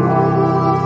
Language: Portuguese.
Música